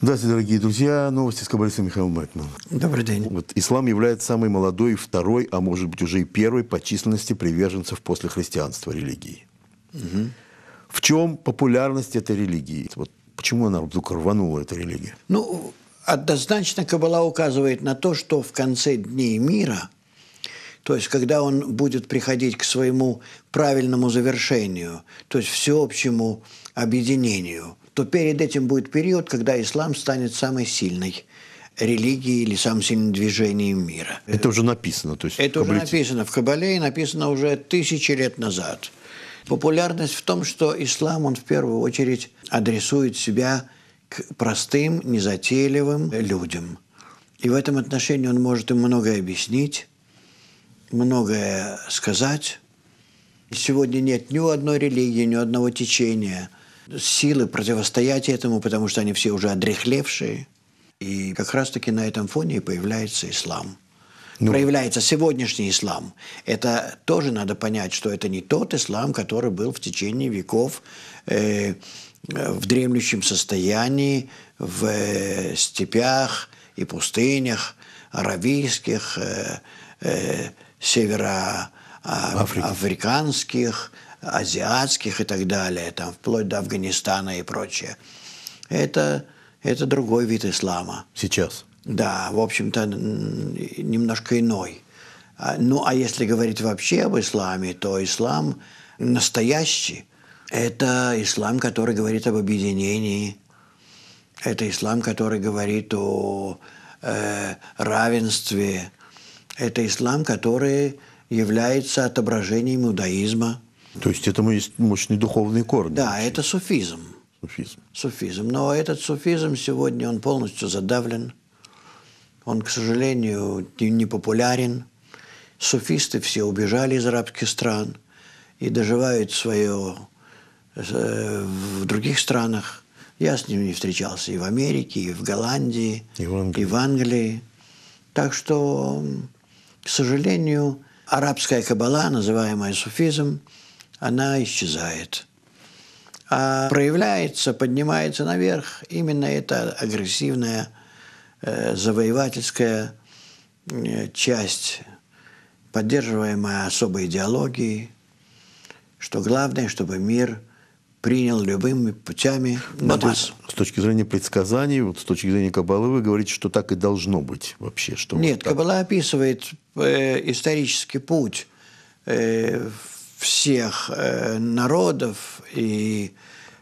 Здравствуйте, дорогие друзья. Новости с Каббалистом Михаилом Мэтманом. Добрый день. Вот, ислам является самой молодой, второй, а может быть уже и первой по численности приверженцев после христианства религии. Угу. В чем популярность этой религии? Вот почему она вдруг рванула, эта религия? Ну, однозначно Каббала указывает на то, что в конце дней мира, то есть когда он будет приходить к своему правильному завершению, то есть всеобщему объединению, то перед этим будет период, когда ислам станет самой сильной религией или самым сильным движением мира. Это уже написано. То есть Это уже написано в Кабале и написано уже тысячи лет назад. Популярность в том, что ислам, он в первую очередь адресует себя к простым, незатейливым людям. И в этом отношении он может им многое объяснить, многое сказать. Сегодня нет ни одной религии, ни одного течения – силы противостоять этому, потому что они все уже одрехлевшие. И как раз-таки на этом фоне и появляется ислам. Ну, проявляется сегодняшний ислам. Это тоже надо понять, что это не тот ислам, который был в течение веков э, в дремлющем состоянии, в э, степях и пустынях аравийских, э, э, североафриканских, азиатских и так далее, там, вплоть до Афганистана и прочее. Это, это другой вид ислама. Сейчас? Да, в общем-то, немножко иной. А, ну, а если говорить вообще об исламе, то ислам настоящий – это ислам, который говорит об объединении, это ислам, который говорит о э, равенстве, это ислам, который является отображением иудаизма – то есть этому есть мощный духовный корень. Да, вообще. это суфизм. Суфизм. Суфизм. Но этот суфизм сегодня, он полностью задавлен. Он, к сожалению, не популярен. Суфисты все убежали из арабских стран и доживают свое э, в других странах. Я с ними встречался и в Америке, и в Голландии, и в Англии. И в Англии. Так что, к сожалению, арабская кабала, называемая суфизм, она исчезает. А проявляется, поднимается наверх именно эта агрессивная, э, завоевательская э, часть, поддерживаемая особой идеологией, что главное, чтобы мир принял любыми путями намаз. С точки зрения предсказаний, вот с точки зрения Каббалы, вы говорите, что так и должно быть вообще. Что Нет, вот Каббала описывает э, исторический путь э, всех э, народов и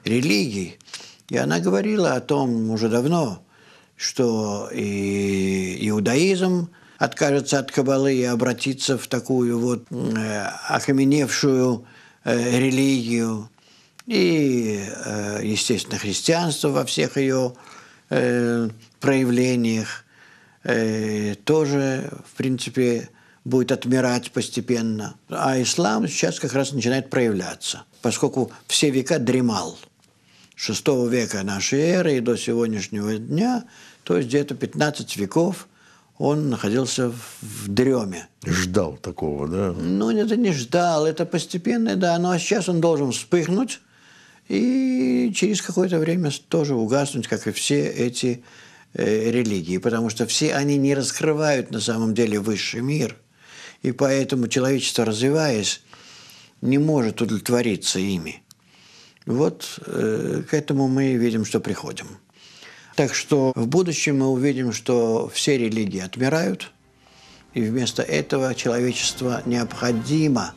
религий. И она говорила о том уже давно, что и иудаизм откажется от кабалы и обратится в такую вот э, окаменевшую э, религию. И, э, естественно, христианство во всех ее э, проявлениях э, тоже, в принципе, будет отмирать постепенно. А ислам сейчас как раз начинает проявляться, поскольку все века дремал. С VI века нашей эры и до сегодняшнего дня, то есть где-то 15 веков, он находился в дреме. Ждал такого, да? Ну, это не ждал, это постепенно, да. Но сейчас он должен вспыхнуть и через какое-то время тоже угаснуть, как и все эти э, религии. Потому что все они не раскрывают на самом деле высший мир – и поэтому человечество, развиваясь, не может удовлетвориться ими. Вот э, к этому мы видим, что приходим. Так что в будущем мы увидим, что все религии отмирают, и вместо этого человечество необходимо,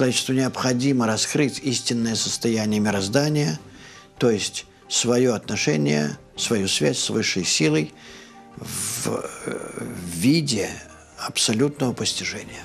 человечеству необходимо раскрыть истинное состояние мироздания, то есть свое отношение, свою связь с высшей силой в, э, виде абсолютного постижения.